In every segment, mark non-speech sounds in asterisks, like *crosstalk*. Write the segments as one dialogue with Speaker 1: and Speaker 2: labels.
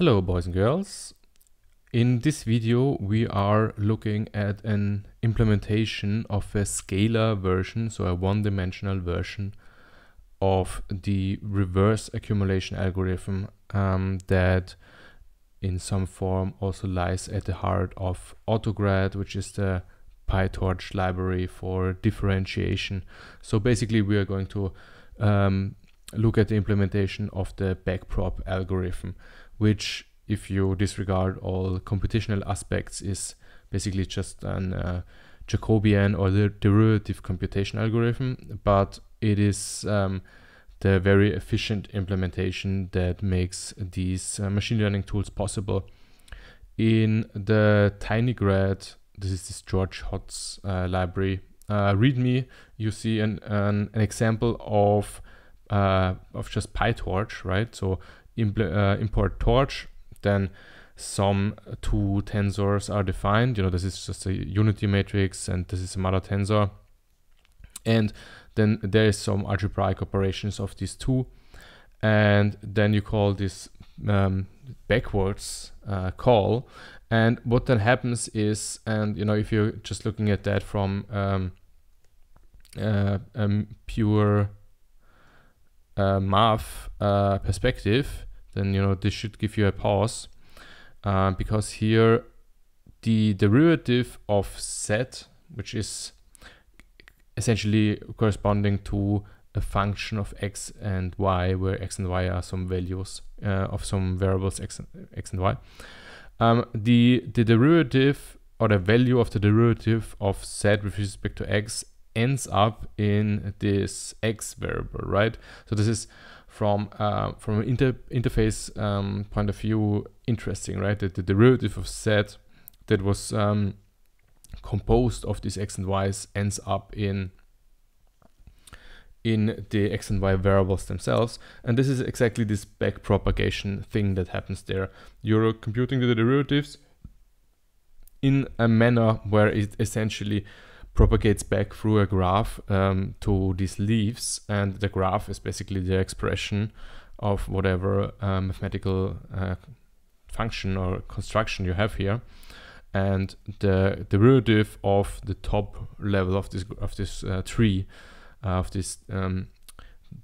Speaker 1: Hello boys and girls. In this video we are looking at an implementation of a scalar version, so a one-dimensional version of the reverse accumulation algorithm um, that in some form also lies at the heart of AutoGrad, which is the PyTorch library for differentiation. So basically we are going to um, look at the implementation of the backprop algorithm which if you disregard all computational aspects is basically just an uh, Jacobian or the derivative computation algorithm, but it is um, the very efficient implementation that makes these uh, machine learning tools possible. In the TinyGrad, this is this George Hotz uh, library uh, README, you see an, an, an example of uh, of just PyTorch, right? So uh, import torch, then some two tensors are defined. You know, this is just a unity matrix and this is another tensor. And then there is some algebraic operations of these two. And then you call this um, backwards uh, call. And what then happens is, and you know, if you're just looking at that from um, uh, um, pure uh, math uh, perspective, then you know this should give you a pause uh, because here the derivative of z, which is essentially corresponding to a function of x and y, where x and y are some values uh, of some variables x, and, x and y. Um, the the derivative or the value of the derivative of z with respect to x ends up in this x variable, right? So this is from uh, from an inter interface um, point of view interesting, right? That the derivative of z that was um, composed of these x and y's ends up in in the x and y variables themselves. And this is exactly this backpropagation thing that happens there. You're computing the derivatives in a manner where it essentially propagates back through a graph um, to these leaves and the graph is basically the expression of whatever uh, mathematical uh, function or construction you have here. And the derivative of the top level of this of this uh, tree uh, of this um,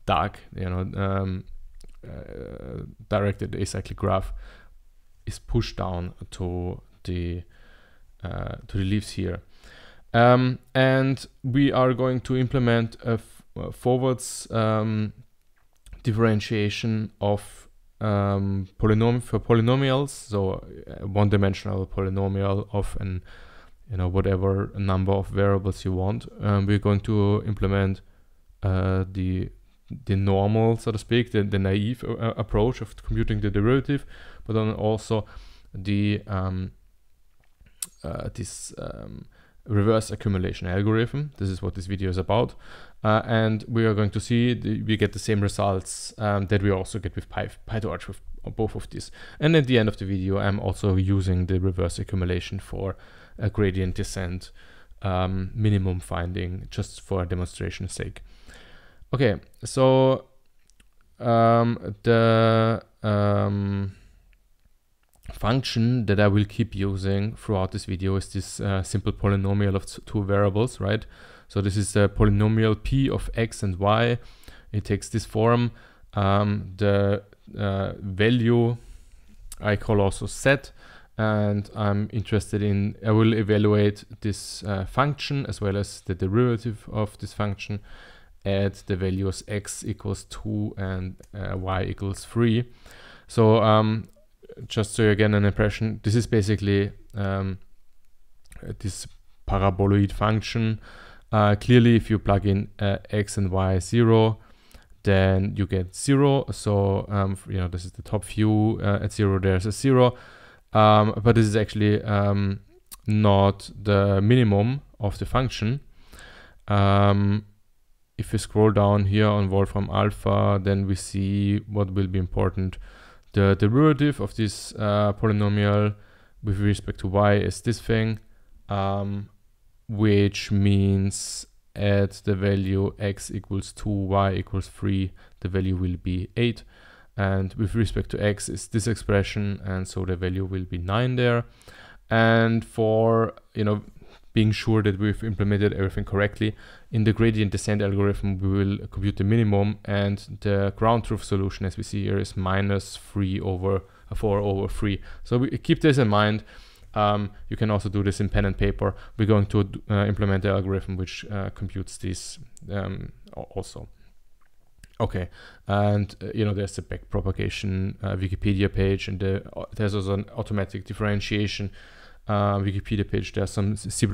Speaker 1: DAG you know um, uh, directed acyclic graph is pushed down to the uh, to the leaves here um, and we are going to implement a, forwards um, differentiation of um, polynom for polynomials, so uh, one-dimensional polynomial of an you know whatever number of variables you want. Um, we're going to implement uh, the the normal, so to speak, the, the naive uh, approach of computing the derivative, but then also the um, uh, this um, reverse accumulation algorithm. This is what this video is about. Uh, and we are going to see we get the same results um, that we also get with Py, PyTorch with both of these. And at the end of the video, I'm also using the reverse accumulation for a gradient descent um, minimum finding just for demonstration sake. Okay, so um, the um, function that I will keep using throughout this video is this uh, simple polynomial of two variables, right? So this is a polynomial p of x and y. It takes this form. Um, the uh, value I call also z and I'm interested in, I will evaluate this uh, function as well as the derivative of this function at the values x equals 2 and uh, y equals 3. So um, just so you get an impression, this is basically um, this paraboloid function. Uh, clearly, if you plug in uh, x and y 0, then you get 0. So, um, you know, this is the top view. Uh, at 0, there's a 0. Um, but this is actually um, not the minimum of the function. Um, if we scroll down here on Wolfram Alpha, then we see what will be important the derivative of this uh, polynomial with respect to y is this thing, um, which means at the value x equals 2, y equals 3, the value will be 8. and with respect to x is this expression and so the value will be 9 there and for you know being sure that we've implemented everything correctly in the gradient descent algorithm we will compute the minimum and the ground truth solution as we see here is minus 3 over uh, 4 over 3 so we keep this in mind. Um, you can also do this in pen and paper. We're going to uh, implement the algorithm which uh, computes this um, also. Okay, and uh, you know there's the backpropagation uh, Wikipedia page, and the, uh, there's also an automatic differentiation uh, Wikipedia page. There's some C++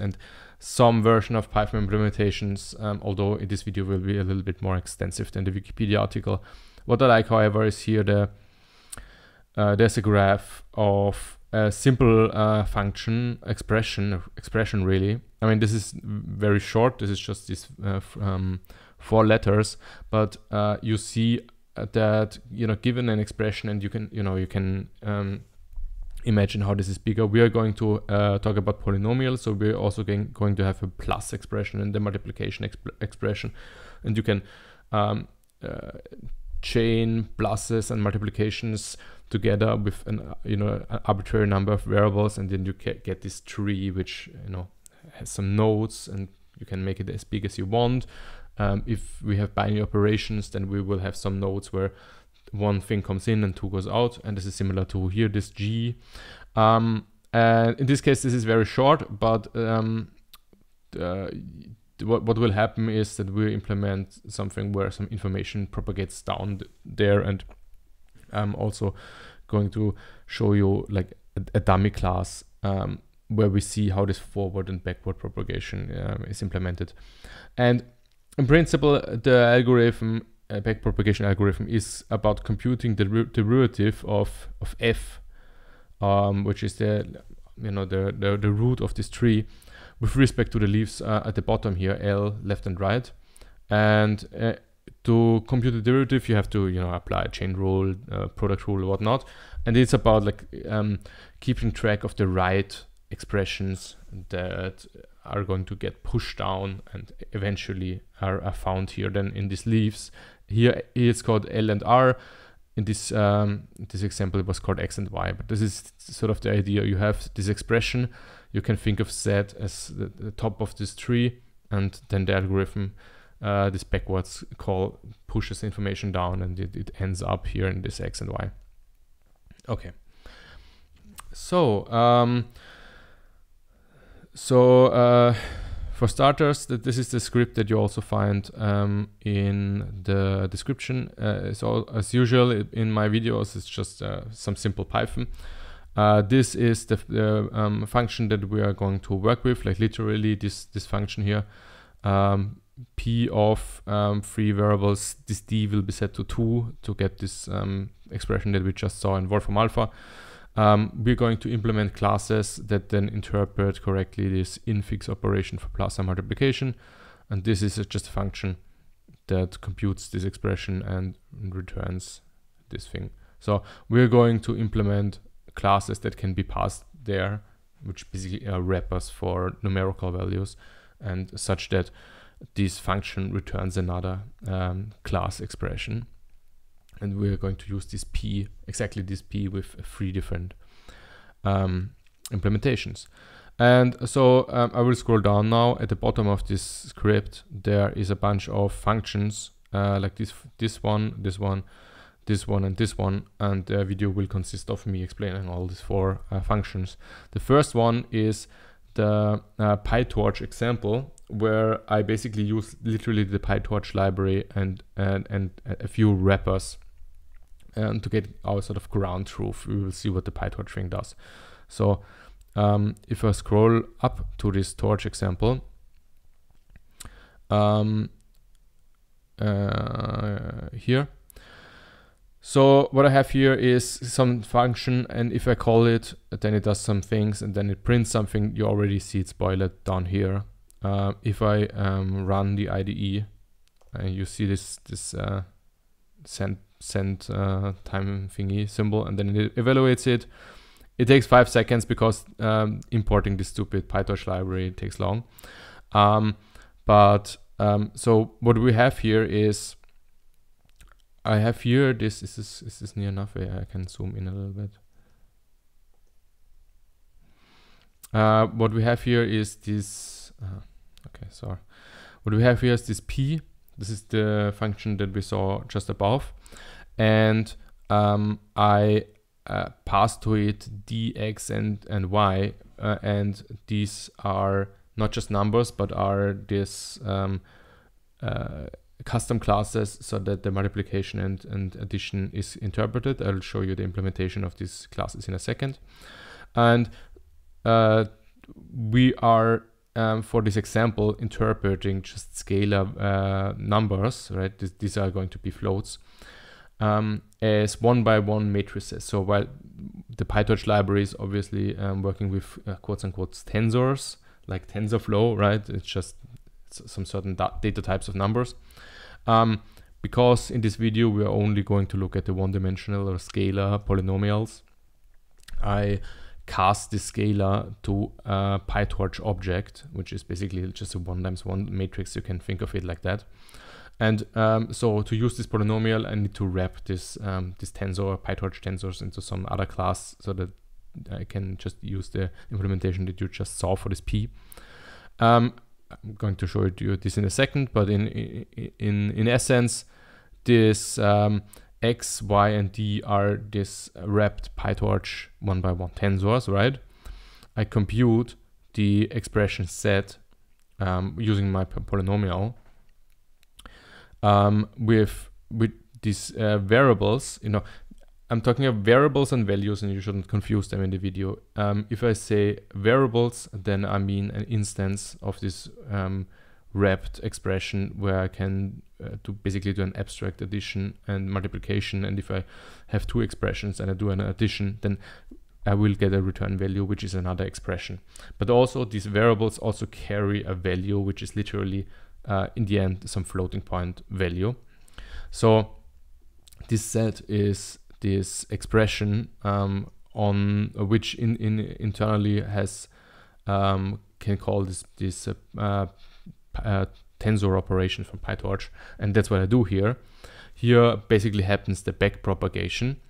Speaker 1: and some version of Python implementations, um, although this video will be a little bit more extensive than the Wikipedia article. What I like, however, is here the uh, there's a graph of a simple uh, function expression expression really. I mean this is very short. This is just this um, four letters, but uh, you see that you know given an expression and you can you know you can um, imagine how this is bigger. We are going to uh, talk about polynomials, so we're also going, going to have a plus expression and the multiplication exp expression, and you can um, uh, chain pluses and multiplications together with an you know an arbitrary number of variables, and then you get this tree which you know has some nodes, and you can make it as big as you want. Um, if we have binary operations, then we will have some nodes where one thing comes in and two goes out. And this is similar to here, this G. Um, and in this case, this is very short, but um, uh, what, what will happen is that we implement something where some information propagates down there and I'm also going to show you like a, a dummy class um, where we see how this forward and backward propagation um, is implemented. And in principle, the algorithm, uh, backpropagation algorithm, is about computing the derivative of of f, um, which is the you know the, the the root of this tree, with respect to the leaves uh, at the bottom here, L left and right, and uh, to compute the derivative, you have to you know apply chain rule, uh, product rule, whatnot, and it's about like um, keeping track of the right expressions that are going to get pushed down and eventually are, are found here then in these leaves. Here it's called L and R. In this um, this example, it was called X and Y. But this is sort of the idea. You have this expression. You can think of Z as the, the top of this tree, and then the algorithm, uh, this backwards call, pushes information down, and it, it ends up here in this X and Y. Okay. So. Um, so uh, for starters, that this is the script that you also find um, in the description. Uh, so as usual in my videos, it's just uh, some simple Python. Uh, this is the, um, function that we are going to work with, like literally this this function here. Um, p of um, three variables, this d will be set to two to get this um, expression that we just saw in Wolfram Alpha. Um, we're going to implement classes that then interpret correctly this infix operation for plus and multiplication. And this is just a function that computes this expression and returns this thing. So we're going to implement classes that can be passed there, which basically are wrappers for numerical values and such that this function returns another um, class expression and we're going to use this P, exactly this P with three different um, implementations. And so um, I will scroll down now. At the bottom of this script, there is a bunch of functions uh, like this, this one, this one, this one, and this one. And the video will consist of me explaining all these four uh, functions. The first one is the uh, PyTorch example, where I basically use literally the PyTorch library and and, and a few wrappers and to get our sort of ground truth, we will see what the PyTorch thing does. So um, if I scroll up to this torch example, um, uh, here. So what I have here is some function and if I call it, then it does some things and then it prints something. You already see it spoiled down here. Uh, if I um, run the IDE, and you see this, this uh, send send uh, time thingy symbol and then it evaluates it. It takes five seconds because um, importing this stupid PyTorch library takes long. Um, but um, so what we have here is I have here this is this is this near enough I can zoom in a little bit uh, what we have here is this uh, okay sorry what we have here is this p this is the function that we saw just above and um, I uh, pass to it dx and and y uh, and these are not just numbers but are this um, uh, custom classes so that the multiplication and, and addition is interpreted. I'll show you the implementation of these classes in a second. And uh, we are, um, for this example, interpreting just scalar uh, numbers, right? These are going to be floats um, as one by one matrices. So while the PyTorch library is obviously um, working with uh, quotes unquote tensors, like TensorFlow, right? It's just some certain data types of numbers. Um, because in this video we are only going to look at the one-dimensional or scalar polynomials, I cast the scalar to a PyTorch object, which is basically just a one times one matrix. You can think of it like that. And um, so to use this polynomial, I need to wrap this um, this tensor, PyTorch tensors into some other class so that I can just use the implementation that you just saw for this P. Um, I'm going to show you this in a second, but in in in essence, this um, x, y, and d are this wrapped PyTorch one by one tensors, right? I compute the expression z um, using my polynomial um, with with these uh, variables. You know, I'm talking of variables and values and you shouldn't confuse them in the video. Um, if I say variables, then I mean an instance of this um, wrapped expression where I can uh, do basically do an abstract addition and multiplication. And if I have two expressions and I do an addition, then I will get a return value, which is another expression. But also these variables also carry a value, which is literally uh, in the end, some floating point value. So this z is this expression um, on which in, in internally has um, can call this this uh, uh, tensor operation from PyTorch, and that's what I do here. Here basically happens the back propagation,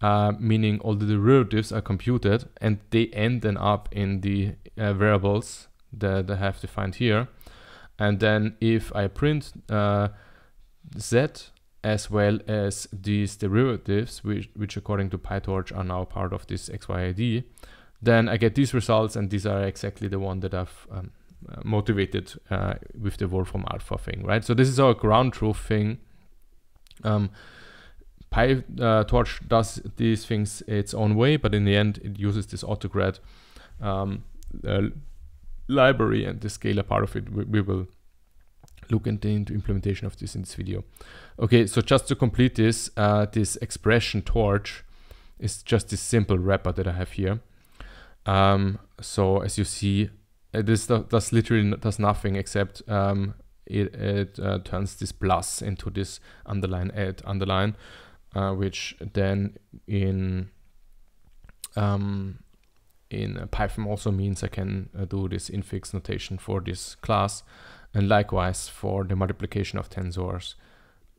Speaker 1: uh, meaning all the derivatives are computed and they end then up in the uh, variables that I have defined here. And then if I print z as well as these derivatives, which, which according to PyTorch are now part of this XYID, then I get these results and these are exactly the one that I've um, uh, motivated uh, with the Wolfram Alpha thing, right? So this is our ground truth thing. Um, PyTorch uh, does these things its own way, but in the end it uses this autograd um, uh, library and the scalar part of it we, we will look into, implementation of this in this video. Okay, so just to complete this, uh, this expression torch is just this simple wrapper that I have here. Um, so as you see, uh, this does literally does nothing except um, it, it uh, turns this plus into this underline add underline, uh, which then in um, in Python also means I can uh, do this infix notation for this class and likewise for the multiplication of tensors,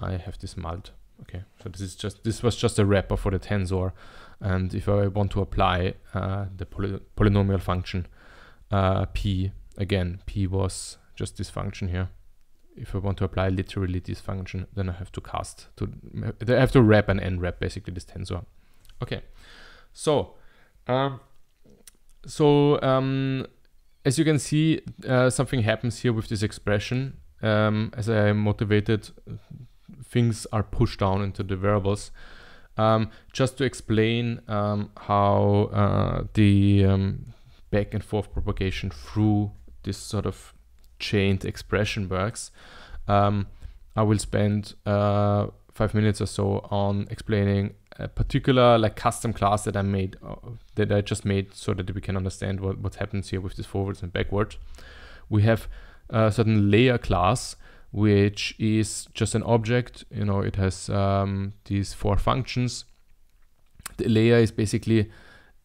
Speaker 1: I have this mult. Okay, so this is just this was just a wrapper for the tensor, and if I want to apply uh, the poly polynomial function uh, p again, p was just this function here. If I want to apply literally this function, then I have to cast to I have to wrap and unwrap basically this tensor. Okay, so um, so um, as you can see, uh, something happens here with this expression. Um, as I motivated, things are pushed down into the variables. Um, just to explain um, how uh, the um, back and forth propagation through this sort of chained expression works, um, I will spend uh, five minutes or so on explaining a particular like custom class that I made uh, that I just made so that we can understand what, what happens here with this forwards and backwards. We have a certain layer class which is just an object. You know it has um, these four functions. The layer is basically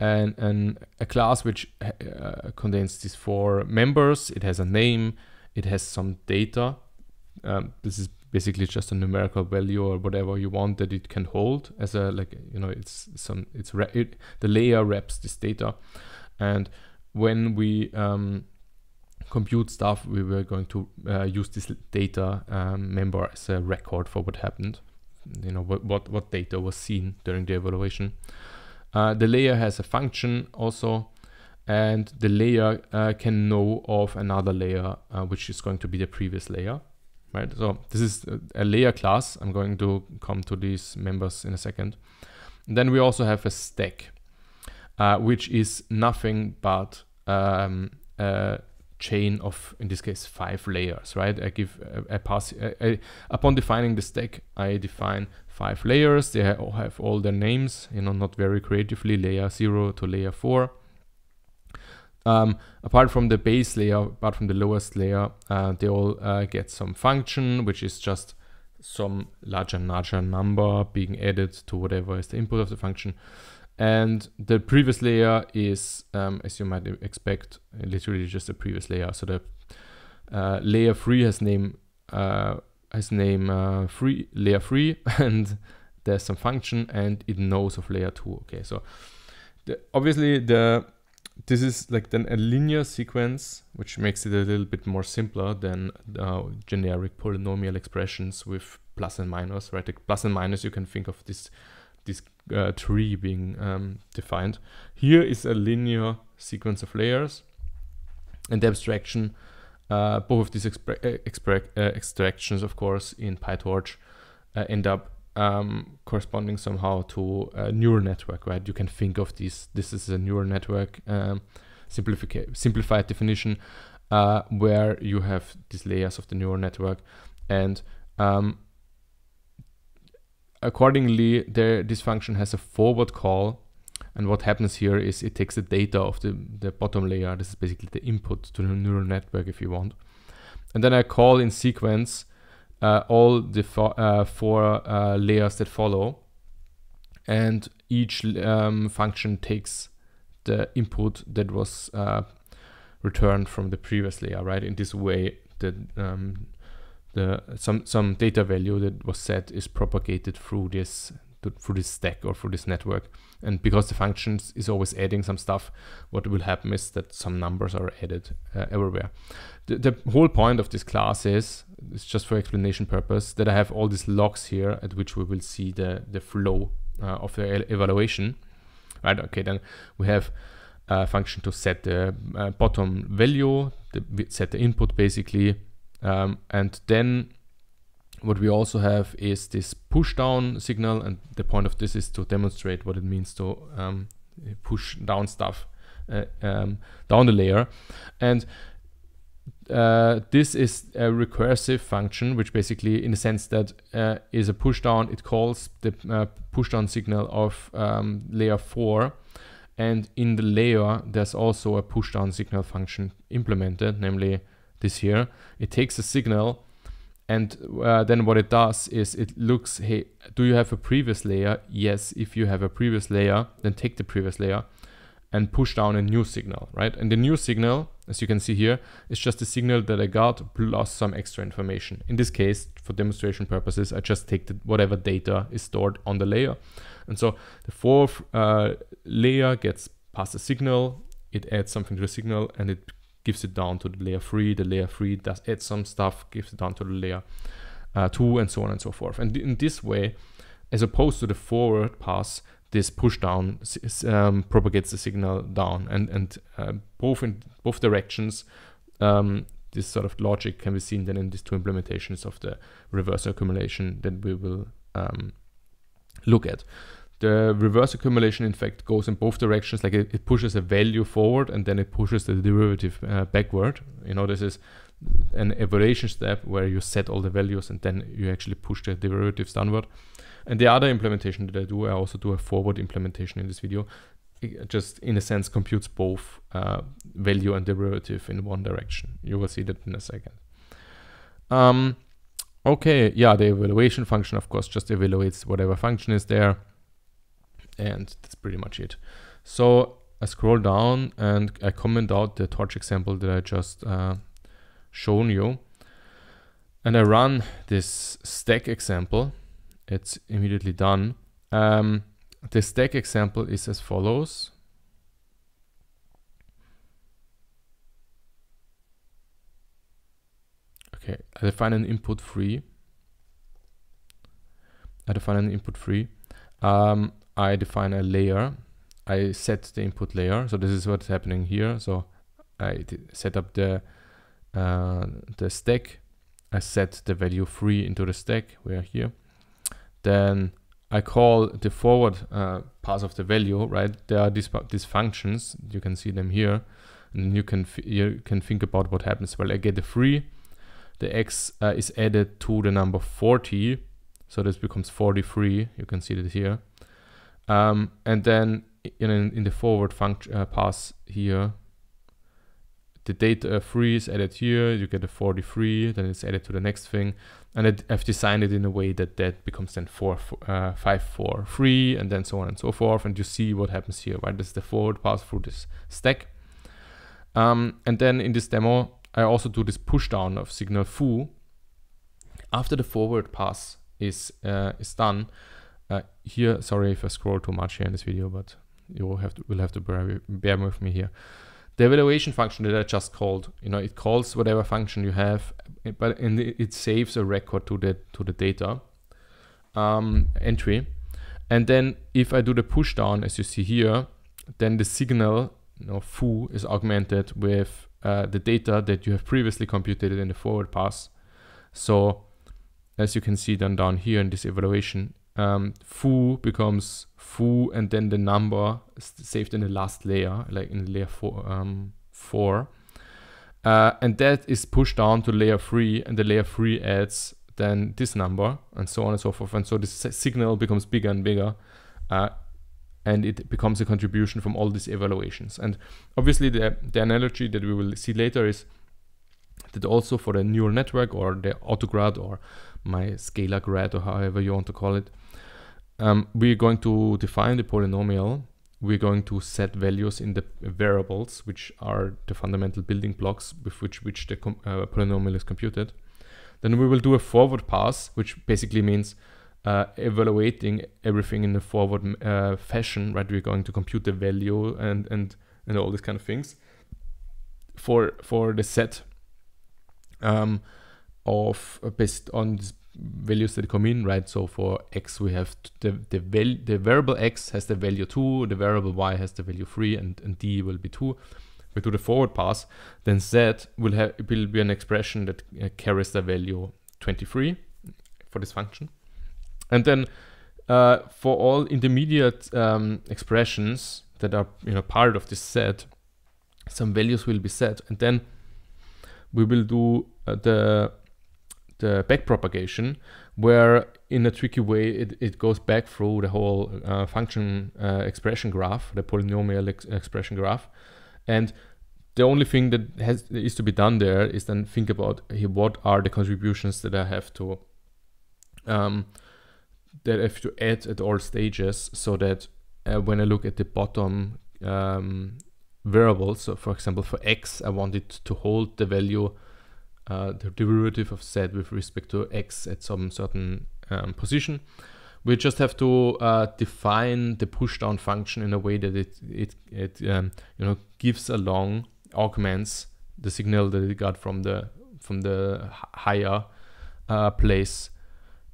Speaker 1: an, an a class which uh, contains these four members. It has a name. It has some data. Um, this is basically just a numerical value or whatever you want that it can hold as a like you know it's some it's it, the layer wraps this data. And when we um, compute stuff we were going to uh, use this data um, member as a record for what happened you know what what, what data was seen during the evaluation uh, the layer has a function also and the layer uh, can know of another layer uh, which is going to be the previous layer right? So this is a layer class. I'm going to come to these members in a second. And then we also have a stack, uh, which is nothing but um, a chain of, in this case, five layers, right? I give a, a pass, a, a, upon defining the stack, I define five layers. They all have all their names, you know, not very creatively, layer zero to layer four. Um, apart from the base layer, apart from the lowest layer, uh, they all uh, get some function, which is just some larger and larger number being added to whatever is the input of the function. And the previous layer is, um, as you might expect, literally just a previous layer. So the uh, layer three has name uh, has name uh, free layer three, *laughs* and there's some function, and it knows of layer two. Okay, so the, obviously the this is like then a linear sequence, which makes it a little bit more simpler than uh, generic polynomial expressions with plus and minus, right? Like plus and minus, you can think of this this uh, tree being um, defined. Here is a linear sequence of layers, and the abstraction, uh, both of these uh, extractions, of course, in PyTorch, uh, end up um, corresponding somehow to a neural network, right? You can think of this. This is a neural network um, simplified definition uh, where you have these layers of the neural network, and um, accordingly, there this function has a forward call. And what happens here is it takes the data of the, the bottom layer. This is basically the input to the neural network if you want. And then I call in sequence uh, all the fo uh, four uh, layers that follow. And each um, function takes the input that was uh, returned from the previous layer, right? In this way, the um, the some some data value that was set is propagated through this through this stack or through this network. And because the functions is always adding some stuff, what will happen is that some numbers are added uh, everywhere. The, the whole point of this class is, it's just for explanation purpose, that I have all these logs here at which we will see the, the flow uh, of the evaluation. Right, okay, then we have a function to set the uh, bottom value, the, set the input basically, um, and then what we also have is this push down signal and the point of this is to demonstrate what it means to um, push down stuff uh, um, down the layer. And uh, this is a recursive function which basically in the sense that uh, is a push down it calls the uh, push down signal of um, layer 4 and in the layer there's also a push down signal function implemented namely this here. It takes a signal and uh, then what it does is it looks, hey, do you have a previous layer? Yes, if you have a previous layer, then take the previous layer and push down a new signal, right? And the new signal, as you can see here, is just a signal that I got plus some extra information. In this case, for demonstration purposes, I just take the, whatever data is stored on the layer. And so the fourth uh, layer gets past a signal, it adds something to the signal, and it gives it down to the layer 3, the layer 3 does add some stuff, gives it down to the layer uh, 2, and so on and so forth. And in this way, as opposed to the forward pass, this push down um, propagates the signal down, and and uh, both in both directions, um, this sort of logic can be seen then in these two implementations of the reverse accumulation that we will um, look at the reverse accumulation in fact goes in both directions like it, it pushes a value forward and then it pushes the derivative uh, backward. You know this is an evaluation step where you set all the values and then you actually push the derivatives downward. And the other implementation that I do I also do a forward implementation in this video. It just in a sense computes both uh, value and derivative in one direction. You will see that in a second. Um, okay yeah the evaluation function of course just evaluates whatever function is there and that's pretty much it. So I scroll down and I comment out the torch example that I just uh, shown you. and I run this stack example, it's immediately done. Um, the stack example is as follows. Okay, I define an input free. I define an input free. Um, I define a layer. I set the input layer. So this is what's happening here. So I set up the uh, the stack. I set the value 3 into the stack. We are here. Then I call the forward uh, pass of the value, right? There are these these functions. You can see them here, and you can you can think about what happens. Well, I get the 3. The x uh, is added to the number 40, so this becomes 43. You can see it here. Um, and then in in the forward function uh, pass here, the data free is added here. You get a 43. Then it's added to the next thing and it, I've designed it in a way that that becomes then four, uh, five, four, three, and then so on and so forth. And you see what happens here, right? This is the forward pass through this stack. Um, and then in this demo, I also do this push down of signal foo. After the forward pass is uh, is done, uh, here, sorry if I scroll too much here in this video, but you will have to will have to bear, bear with me here. The evaluation function that I just called, you know, it calls whatever function you have, but and it saves a record to the to the data um, entry. And then if I do the push down, as you see here, then the signal, you know, foo is augmented with uh, the data that you have previously computed in the forward pass. So as you can see then down here in this evaluation, um, foo becomes foo and then the number is saved in the last layer, like in layer four. Um, four. Uh, and that is pushed down to layer three and the layer three adds then this number and so on and so forth. And so this signal becomes bigger and bigger. Uh, and it becomes a contribution from all these evaluations. And obviously the, the analogy that we will see later is that also for the neural network or the autograd or my scalar grad or however you want to call it, um, we're going to define the polynomial. We're going to set values in the variables, which are the fundamental building blocks with which, which the uh, polynomial is computed. Then we will do a forward pass, which basically means uh, evaluating everything in a forward uh, fashion, right? We're going to compute the value and and and all these kind of things for for the set um, of uh, based on this values that come in, right? So for x, we have the the, val the variable x has the value 2, the variable y has the value 3, and, and d will be 2. We do the forward pass, then z will, have, it will be an expression that uh, carries the value 23 for this function. And then uh, for all intermediate um, expressions that are you know part of this set, some values will be set, and then we will do uh, the the backpropagation, where in a tricky way it, it goes back through the whole uh, function uh, expression graph, the polynomial ex expression graph, and the only thing that has is to be done there is then think about here, what are the contributions that I have to um, that I have to add at all stages so that uh, when I look at the bottom um, variable, so for example for x, I want it to hold the value uh, the derivative of z with respect to x at some certain um, position. We just have to uh, define the pushdown function in a way that it it, it um, you know gives along augments the signal that it got from the from the higher uh, place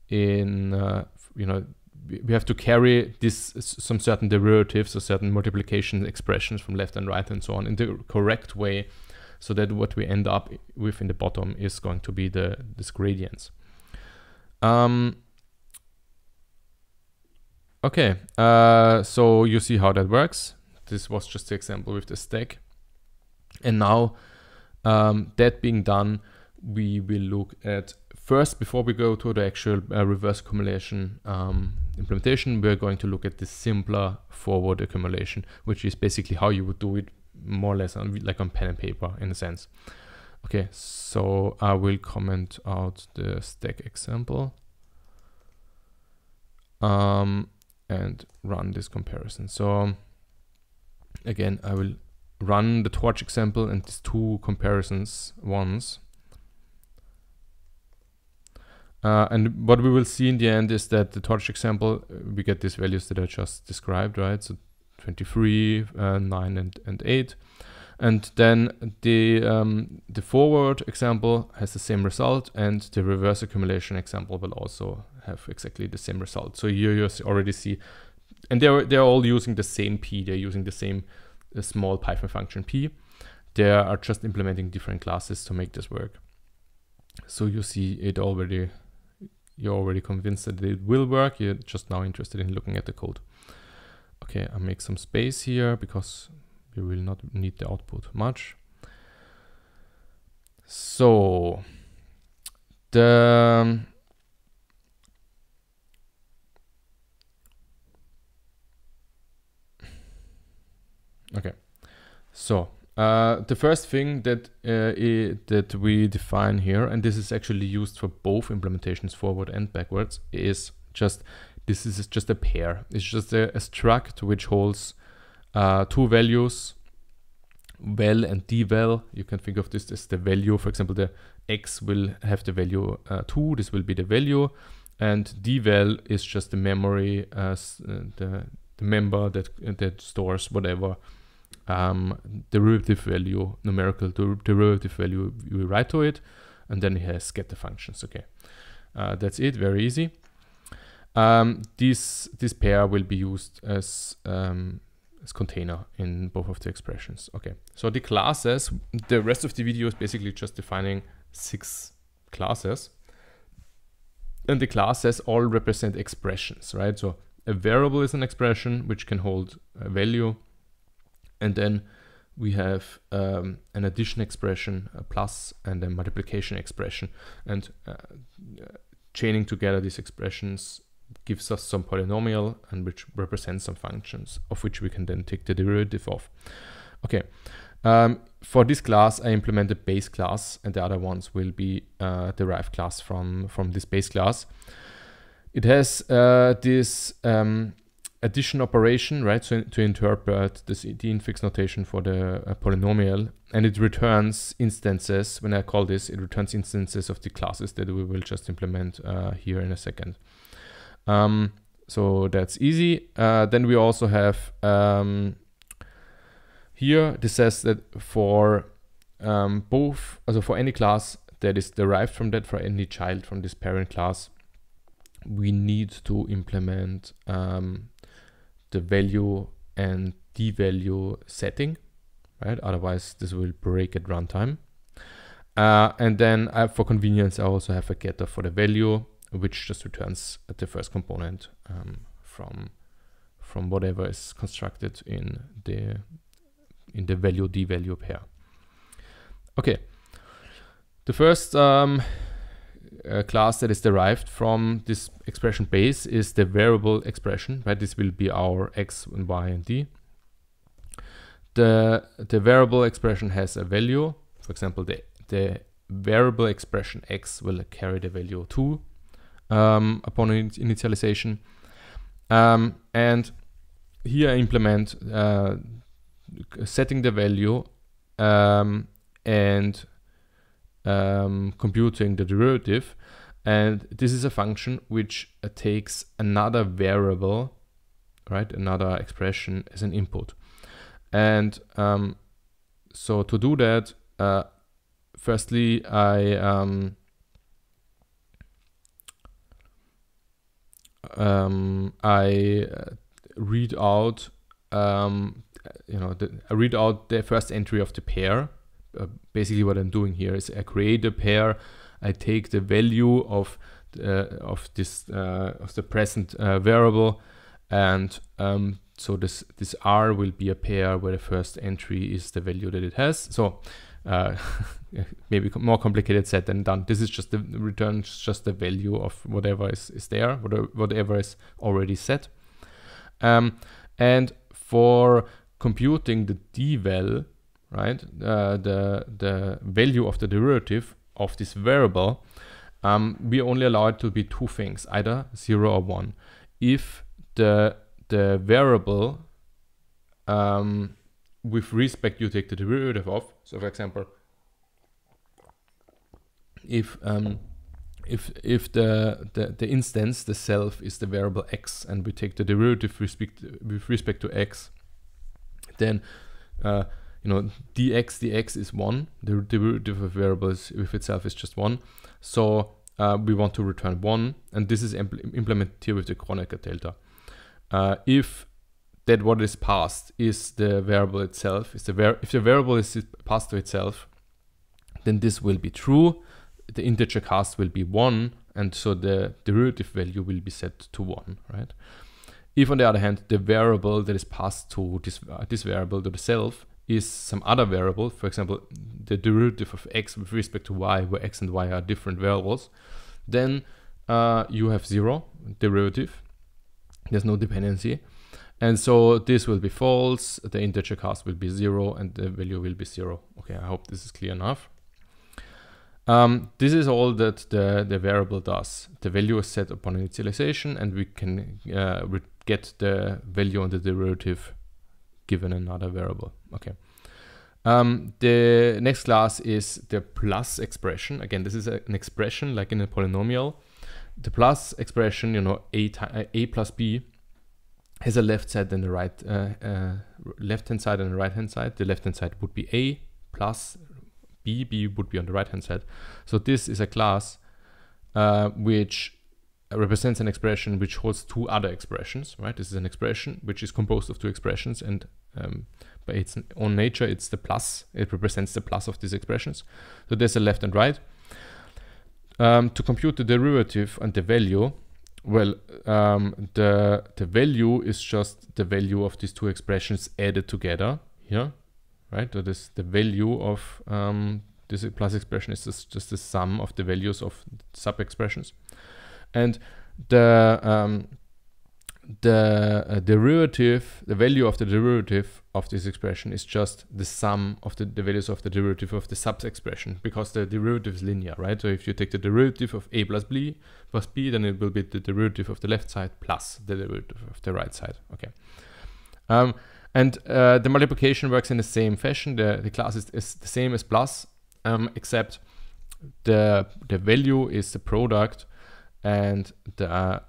Speaker 1: in uh, you know we have to carry this some certain derivatives or certain multiplication expressions from left and right and so on in the correct way so that what we end up with in the bottom is going to be the this gradients. Um, okay, uh, so you see how that works. This was just the example with the stack. And now um, that being done, we will look at first, before we go to the actual uh, reverse accumulation um, implementation, we're going to look at the simpler forward accumulation, which is basically how you would do it more or less on, like on pen and paper in a sense. Okay, so I will comment out the stack example um, and run this comparison. So again, I will run the torch example and these two comparisons once. Uh, and what we will see in the end is that the torch example, we get these values that I just described, right? So 23, uh, 9, and, and 8. And then the, um, the forward example has the same result, and the reverse accumulation example will also have exactly the same result. So here you already see, and they're, they're all using the same P, they're using the same uh, small Python function P. They are just implementing different classes to make this work. So you see it already, you're already convinced that it will work. You're just now interested in looking at the code. Okay, I make some space here because we will not need the output much. So the okay so uh, the first thing that uh, that we define here, and this is actually used for both implementations, forward and backwards, is just this is just a pair. It's just a, a struct which holds uh, two values, val and dval. You can think of this as the value. For example, the x will have the value uh, 2. This will be the value. And dval is just the memory, as uh, the, the member that, that stores whatever um, derivative value, numerical der derivative value you write to it. And then it has get the functions. Okay, uh, that's it. Very easy. Um, this this pair will be used as um, as container in both of the expressions. Okay, so the classes, the rest of the video is basically just defining six classes. And the classes all represent expressions, right? So a variable is an expression which can hold a value. And then we have um, an addition expression, a plus, and a multiplication expression. And uh, chaining together these expressions gives us some polynomial and which represents some functions of which we can then take the derivative of. Okay, um, for this class I implement base class and the other ones will be uh, derived class from, from this base class. It has uh, this um, addition operation, right, so to interpret this, the infix notation for the uh, polynomial and it returns instances, when I call this, it returns instances of the classes that we will just implement uh, here in a second. Um, so that's easy. Uh, then we also have um, here, this says that for um, both, also for any class that is derived from that, for any child from this parent class, we need to implement um, the value and d-value setting, right? Otherwise, this will break at runtime. Uh, and then I, for convenience, I also have a getter for the value which just returns the first component um, from from whatever is constructed in the in the value d value pair. Okay, the first um, uh, class that is derived from this expression base is the variable expression. Right, this will be our x and y and d. The the variable expression has a value. For example, the the variable expression x will carry the value 2 um, upon initialization. Um, and here I implement uh, setting the value um, and um, computing the derivative. And this is a function which uh, takes another variable, right, another expression as an input. And um, so to do that, uh, firstly, I um, I uh, read out, um, you know, the, I read out the first entry of the pair. Uh, basically, what I'm doing here is I create a pair. I take the value of the, of this uh, of the present uh, variable, and um, so this this r will be a pair where the first entry is the value that it has. So uh, *laughs* maybe more complicated said than done. This is just the returns just the value of whatever is, is there, whatever is already set. Um, and for computing the dval, right, uh, the, the value of the derivative of this variable, um, we only allow it to be two things, either 0 or 1. If the, the variable um, with respect you take the derivative of, so for example, if um, if if the, the the instance the self is the variable x and we take the derivative respect with respect to x then uh, you know dx dx is one. The derivative of variables with itself is just one. So uh, we want to return one. And this is impl implemented here with the Kronecker delta. Uh, if that what is passed is the variable itself. Is the var if the variable is passed to itself then this will be true. The integer cast will be 1 and so the derivative value will be set to 1 right? If on the other hand the variable that is passed to this, uh, this variable to the self is some other variable for example the derivative of x with respect to y where x and y are different variables then uh, you have zero derivative there's no dependency and so this will be false the integer cast will be zero and the value will be zero okay i hope this is clear enough um, this is all that the, the variable does. The value is set upon initialization and we can uh, get the value on the derivative given another variable. Okay. Um, the next class is the plus expression. Again, this is a, an expression like in a polynomial. The plus expression, you know, a, a plus b has a left side and a right, uh, uh, left hand side and a right hand side. The left hand side would be a plus b, b would be on the right hand side. So this is a class uh, which represents an expression which holds two other expressions, right? This is an expression which is composed of two expressions and um, by its own nature, it's the plus. It represents the plus of these expressions. So there's a left and right. Um, to compute the derivative and the value, well, um, the, the value is just the value of these two expressions added together here right? That is the value of um, this plus expression is just, just the sum of the values of sub expressions, and the um, the uh, derivative, the value of the derivative of this expression is just the sum of the, the values of the derivative of the sub expression because the derivative is linear, right? So if you take the derivative of a plus b plus b, then it will be the derivative of the left side plus the derivative of the right side. Okay. Um, and uh, the multiplication works in the same fashion. The, the class is, is the same as plus, um, except the, the value is the product and the,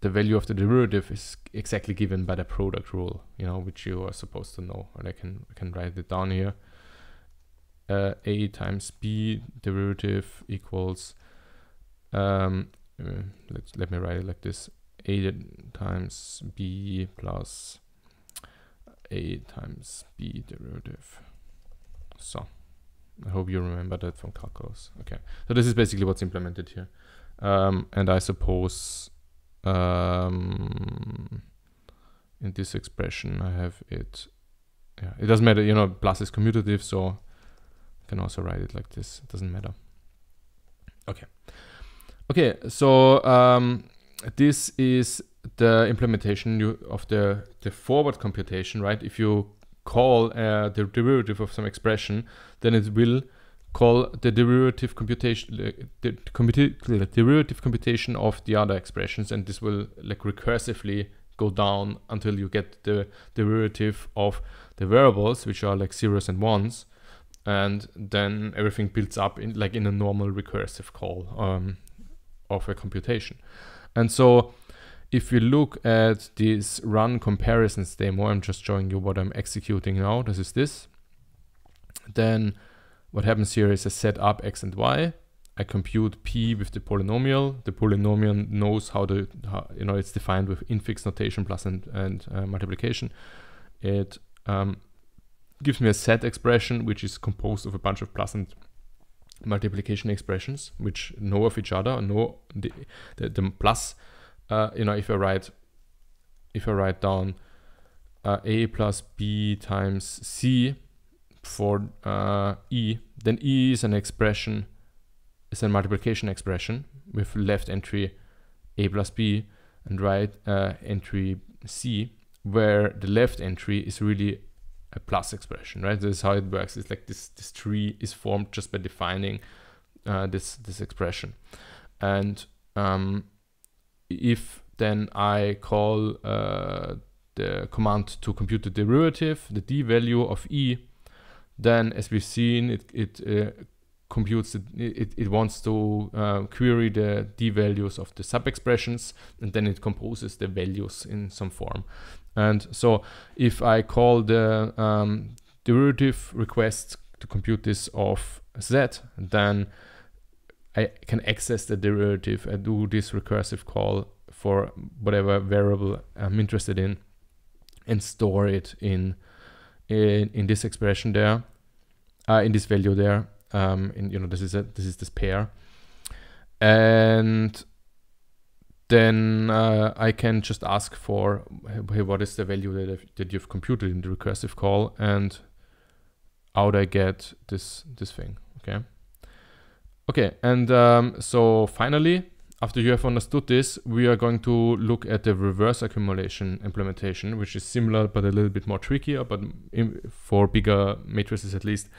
Speaker 1: the value of the derivative is exactly given by the product rule, you know, which you are supposed to know. And I can, I can write it down here. Uh, a times b derivative equals, um, uh, let, let me write it like this, a times b plus a times b derivative. So I hope you remember that from calculus. Okay, so this is basically what's implemented here. Um, and I suppose um, in this expression I have it, yeah, it doesn't matter, you know, plus is commutative, so I can also write it like this, it doesn't matter. Okay, okay, so um, this is the implementation of the, the forward computation, right? If you call uh, the derivative of some expression, then it will call the derivative computation, uh, the, the derivative computation of the other expressions, and this will like recursively go down until you get the derivative of the variables, which are like zeros and ones, and then everything builds up in like in a normal recursive call um, of a computation. And so if we look at this run comparisons demo, I'm just showing you what I'm executing now. This is this. Then what happens here is I set up x and y. I compute p with the polynomial. The polynomial knows how to, how, you know, it's defined with infix notation plus and, and uh, multiplication. It um, gives me a set expression, which is composed of a bunch of plus and multiplication expressions, which know of each other, know the, the, the plus uh, you know, if I write, if I write down uh, a plus b times c for uh, e, then e is an expression, is a multiplication expression with left entry a plus b and right uh, entry c, where the left entry is really a plus expression, right? This is how it works. It's like this this tree is formed just by defining uh, this this expression, and um, if then I call uh, the command to compute the derivative, the d value of e, then as we've seen, it, it uh, computes it, it, it wants to uh, query the d values of the sub expressions and then it composes the values in some form. And so if i call the um, derivative request to compute this of z then i can access the derivative and do this recursive call for whatever variable i'm interested in and store it in in, in this expression there uh, in this value there. Um, and you know this is a this is this pair, and then uh, I can just ask for hey, what is the value that, I've, that you've computed in the recursive call, and out I get this this thing. Okay. Okay, and um, so finally, after you have understood this, we are going to look at the reverse accumulation implementation, which is similar but a little bit more trickier, but for bigger matrices at least,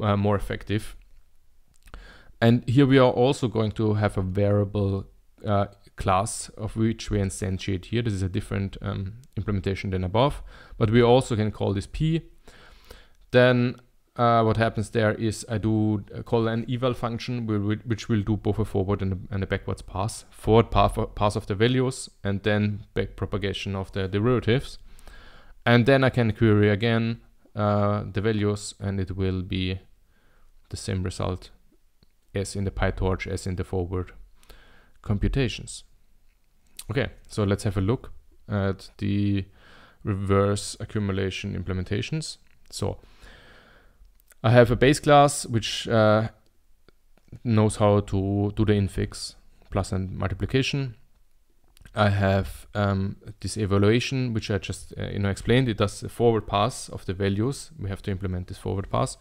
Speaker 1: uh, more effective. And here we are also going to have a variable uh, class of which we instantiate here. This is a different um, implementation than above, but we also can call this p. Then uh, what happens there is I do uh, call an eval function which will do both a forward and a, and a backwards pass. Forward pass of the values and then back propagation of the derivatives. And then I can query again uh, the values and it will be the same result as in the PyTorch as in the forward computations. Okay, so let's have a look at the reverse accumulation implementations. So I have a base class which uh, knows how to do the infix plus and multiplication. I have um, this evaluation, which I just uh, you know explained. It does a forward pass of the values. We have to implement this forward pass,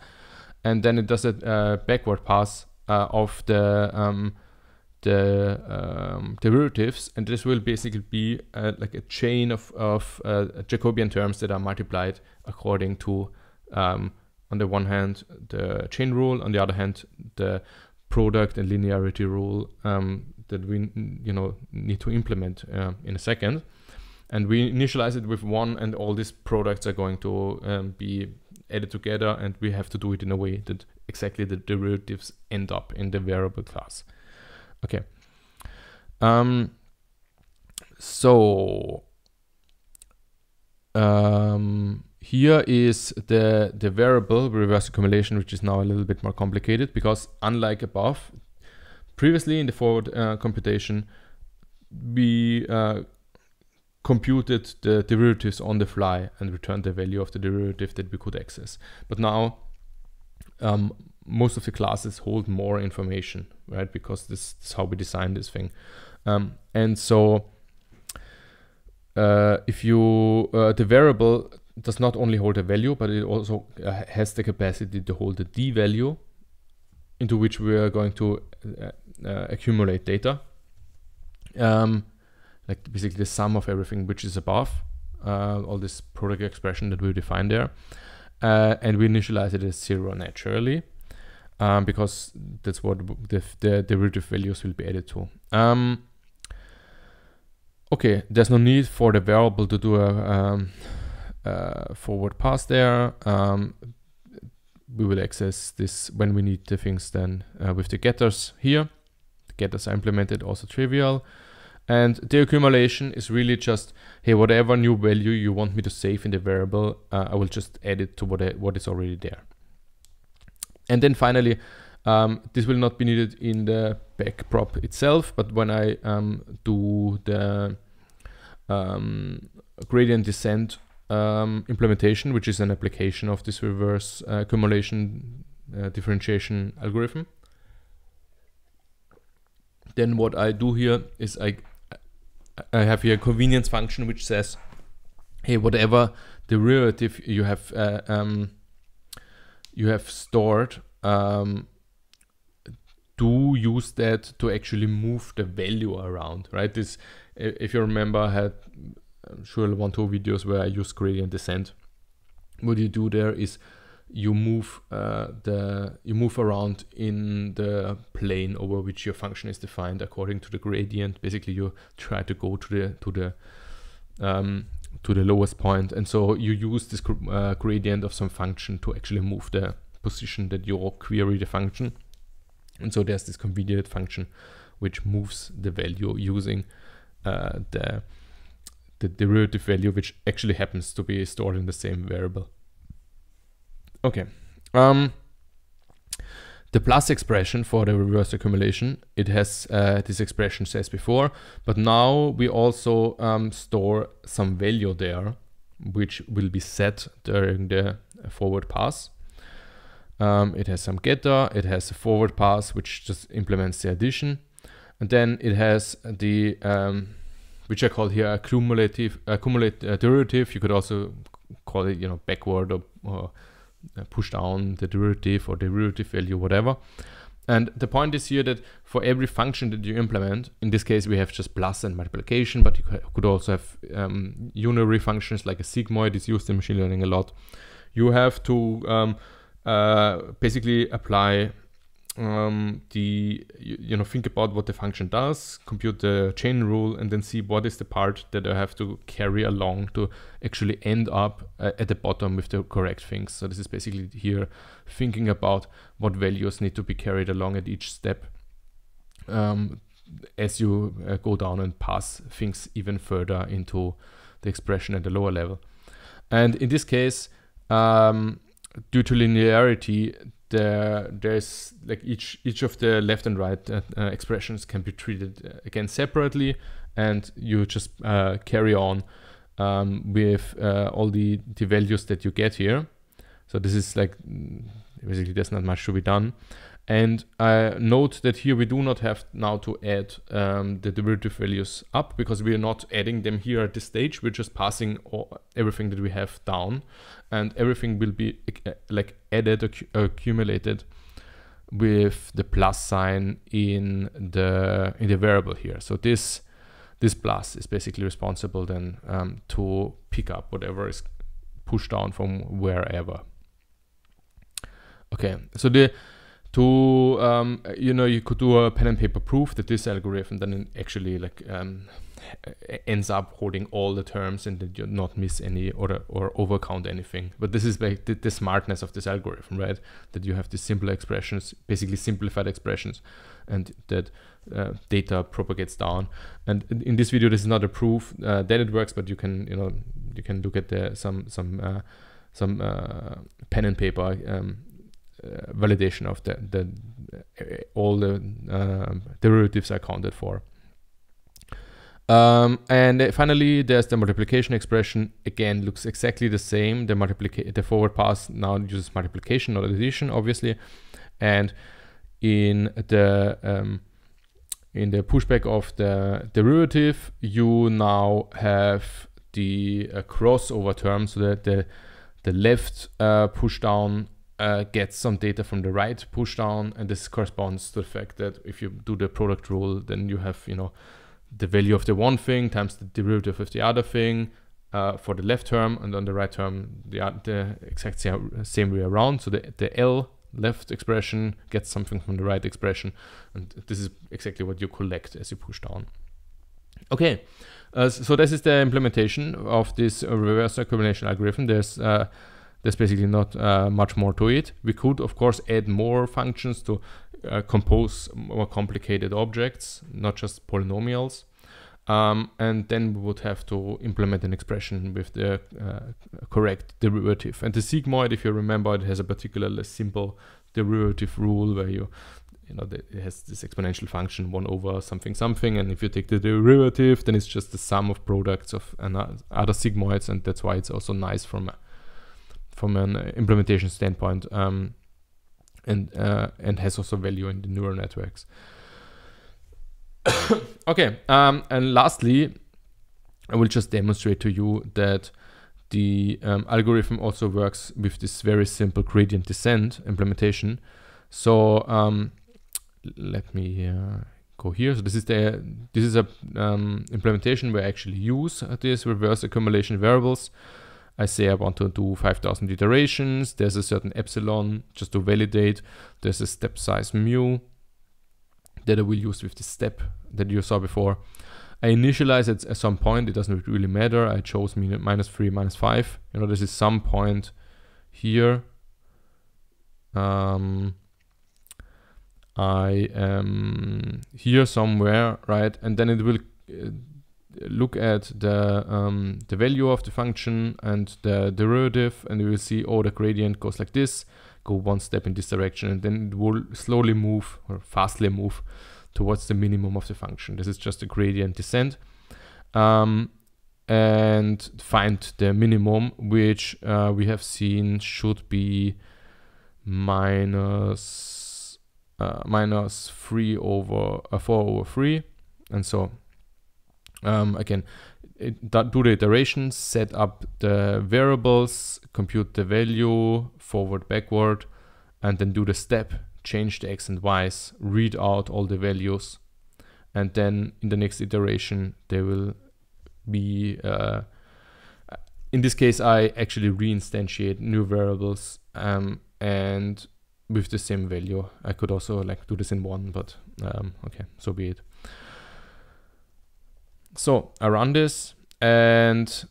Speaker 1: and then it does a uh, backward pass uh, of the um, the um, derivatives, and this will basically be uh, like a chain of of uh, Jacobian terms that are multiplied according to um, on the one hand the chain rule, on the other hand the product and linearity rule um, that we you know need to implement uh, in a second. And we initialize it with one and all these products are going to um, be added together and we have to do it in a way that exactly the derivatives end up in the variable class. Okay. Um, so um, here is the the variable reverse accumulation which is now a little bit more complicated because unlike above Previously in the forward uh, computation, we uh, computed the derivatives on the fly and returned the value of the derivative that we could access. But now um, most of the classes hold more information, right? Because this is how we design this thing. Um, and so uh, if you, uh, the variable does not only hold a value, but it also uh, has the capacity to hold a d value into which we are going to uh, uh, accumulate data. Um, like basically the sum of everything which is above, uh, all this product expression that we define there. Uh, and we initialize it as zero naturally. Um, because that's what the, the derivative values will be added to. Um, okay, there's no need for the variable to do a um, uh, forward pass there. Um, we will access this when we need the things then uh, with the getters here getters are implemented also trivial. And the accumulation is really just, hey, whatever new value you want me to save in the variable, uh, I will just add it to what, I, what is already there. And then finally, um, this will not be needed in the back prop itself, but when I um, do the um, gradient descent um, implementation, which is an application of this reverse uh, accumulation uh, differentiation algorithm, then what I do here is I I have here a convenience function which says, hey, whatever derivative you have uh, um, you have stored, um, do use that to actually move the value around, right? This, if you remember, had Sure one two videos where I use gradient descent. What you do there is you move uh, the you move around in the plane over which your function is defined according to the gradient. Basically, you try to go to the to the um, to the lowest point, and so you use this uh, gradient of some function to actually move the position that you query the function. And so there's this convenient function which moves the value using uh, the, the derivative value, which actually happens to be stored in the same variable. Okay. Um, the plus expression for the reverse accumulation, it has uh, this expression says before, but now we also um, store some value there, which will be set during the forward pass. Um, it has some getter, it has a forward pass, which just implements the addition. And then it has the, um, which I call here a cumulative, accumulate uh, derivative. You could also call it, you know, backward or, or uh, push down the derivative or derivative value, whatever. And the point is here that for every function that you implement, in this case we have just plus and multiplication, but you could also have um, unary functions like a sigmoid is used in machine learning a lot. You have to um, uh, basically apply um, the you, you, know think about what the function does, compute the chain rule, and then see what is the part that I have to carry along to actually end up uh, at the bottom with the correct things. So this is basically here thinking about what values need to be carried along at each step um, as you uh, go down and pass things even further into the expression at the lower level. And in this case, um, due to linearity, there there's like each each of the left and right uh, uh, expressions can be treated uh, again separately and you just uh, carry on um, with uh, all the the values that you get here. So this is like basically there's not much to be done and uh, note that here we do not have now to add um, the derivative values up because we are not adding them here at this stage. We're just passing all, everything that we have down and everything will be uh, like added, acc accumulated with the plus sign in the in the variable here. So this this plus is basically responsible then um, to pick up whatever is pushed down from wherever. Okay, so the to um, you know you could do a pen and paper proof that this algorithm then actually like um, ends up holding all the terms and that you not miss any or or overcount anything. But this is like the, the smartness of this algorithm, right? That you have these simple expressions, basically simplified expressions, and that uh, data propagates down. And in this video, this is not a proof uh, that it works, but you can you know you can look at the some some uh, some uh, pen and paper um, validation of the, the uh, all the um, derivatives are accounted for. Um, and finally, there's the multiplication expression. Again, looks exactly the same. The multiplication, the forward pass now uses multiplication, not addition, obviously. And in the um, in the pushback of the derivative, you now have the uh, crossover term, so that the the left uh, push down uh, gets some data from the right push down and this corresponds to the fact that if you do the product rule then you have you know the value of the one thing times the derivative of the other thing uh, for the left term and on the right term the, the exact same, same way around. So the, the L left expression gets something from the right expression and this is exactly what you collect as you push down. Okay uh, so this is the implementation of this reverse accumulation algorithm. There's uh, there's basically not uh, much more to it. We could, of course, add more functions to uh, compose more complicated objects, not just polynomials. Um, and then we would have to implement an expression with the uh, correct derivative. And the sigmoid, if you remember, it has a particularly simple derivative rule where you, you know, it has this exponential function one over something something, and if you take the derivative, then it's just the sum of products of other sigmoids, and that's why it's also nice from from an implementation standpoint um, and uh, and has also value in the neural networks. *coughs* okay, um, and lastly, I will just demonstrate to you that the um, algorithm also works with this very simple gradient descent implementation. So um, let me uh, go here. So this is the this is a um, implementation where I actually use uh, this reverse accumulation variables. I say I want to do 5000 iterations. There's a certain epsilon just to validate. There's a step size mu that I will use with the step that you saw before. I initialize it at some point. It doesn't really matter. I chose minus 3, minus 5. You know, this is some point here. Um, I am here somewhere, right? And then it will uh, look at the um, the value of the function and the derivative, and you will see, oh, the gradient goes like this, go one step in this direction, and then it will slowly move or fastly move towards the minimum of the function. This is just a gradient descent. Um, and find the minimum, which uh, we have seen should be minus, uh, minus 3 over uh, 4 over 3. And so um, again, it, do the iterations, set up the variables, compute the value forward, backward, and then do the step, change the x and y's, read out all the values. And then in the next iteration, they will be, uh, in this case, I actually reinstantiate new variables um, and with the same value. I could also like do this in one, but um, okay, so be it. So I run this and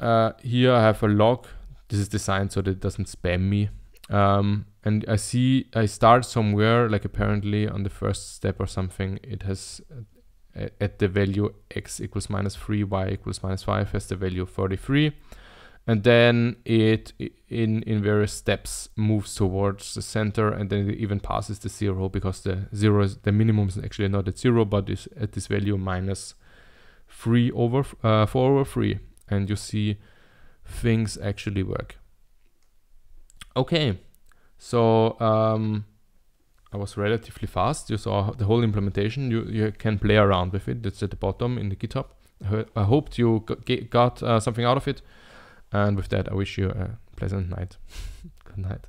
Speaker 1: uh, here I have a log. This is designed so that it doesn't spam me. Um, and I see I start somewhere like apparently on the first step or something it has uh, at the value x equals minus 3 y equals minus 5 has the value 33 and then it in in various steps moves towards the center and then it even passes the zero because the zero is the minimum is actually not at zero but is at this value minus 3 over uh, 4 over 3 and you see things actually work. Okay, so um, I was relatively fast. You saw the whole implementation. You, you can play around with it. It's at the bottom in the GitHub. I hoped you got uh, something out of it. And with that, I wish you a pleasant night. *laughs* Good night.